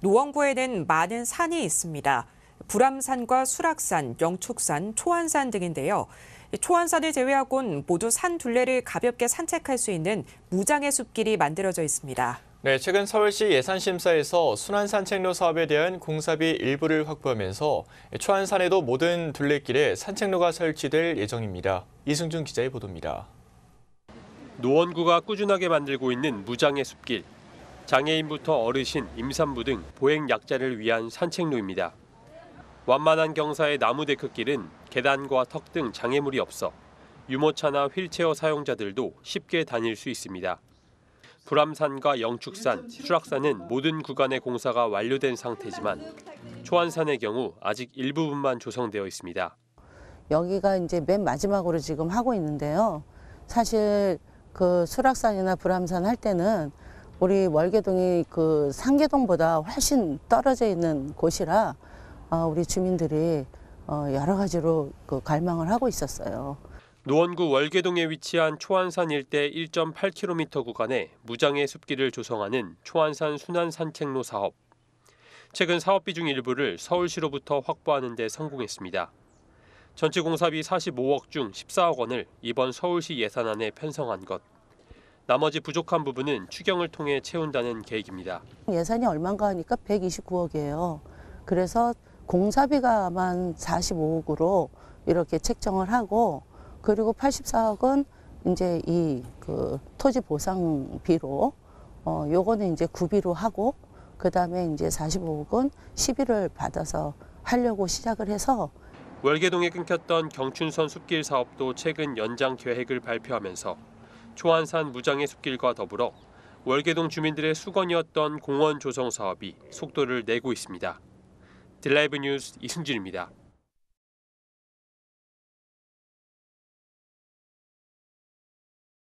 노원구에는 많은 산이 있습니다. 불암산과 수락산, 영축산, 초안산 등인데요. 초안산을 제외하곤 모두 산 둘레를 가볍게 산책할 수 있는 무장의 숲길이 만들어져 있습니다. 네, 최근 서울시 예산심사에서 순환산책로 사업에 대한 공사비 일부를 확보하면서 초안산에도 모든 둘레길에 산책로가 설치될 예정입니다. 이승준 기자의 보도입니다. 노원구가 꾸준하게 만들고 있는 무장의 숲길. 장애인부터 어르신, 임산부 등 보행 약자를 위한 산책로입니다. 완만한 경사의 나무 데크길은 계단과 턱 등 장애물이 없어 유모차나 휠체어 사용자들도 쉽게 다닐 수 있습니다. 불암산과 영축산, 수락산은 모든 구간의 공사가 완료된 상태지만 초안산의 경우 아직 일부분만 조성되어 있습니다. 여기가 이제 맨 마지막으로 지금 하고 있는데요. 사실 그 수락산이나 불암산 할 때는 우리 월계동이 그 상계동보다 훨씬 떨어져 있는 곳이라 어, 우리 주민들이 어, 여러 가지로 그 갈망을 하고 있었어요. 노원구 월계동에 위치한 초안산 일대 1.8km 구간에 무장의 숲길을 조성하는 초안산 순환 산책로 사업. 최근 사업비 중 일부를 서울시로부터 확보하는 데 성공했습니다. 전체 공사비 45억 중 14억 원을 이번 서울시 예산안에 편성한 것. 나머지 부족한 부분은 추경을 통해 채운다는 계획입니다. 예산이 얼마인가 하니까 129억이에요. 그래서 공사비가만 45억으로 이렇게 책정을 하고 그리고 84억은 이제 이 그 토지 보상비로 어 요거는 이제 구비로 하고 그다음에 이제 45억은 시비를 받아서 하려고 시작을 해서 월계동에 끊겼던 경춘선 숲길 사업도 최근 연장 계획을 발표하면서 초안산 무장의 숲길과 더불어 월계동 주민들의 수건이었던 공원 조성 사업이 속도를 내고 있습니다. 딜라이브 뉴스 이승준입니다.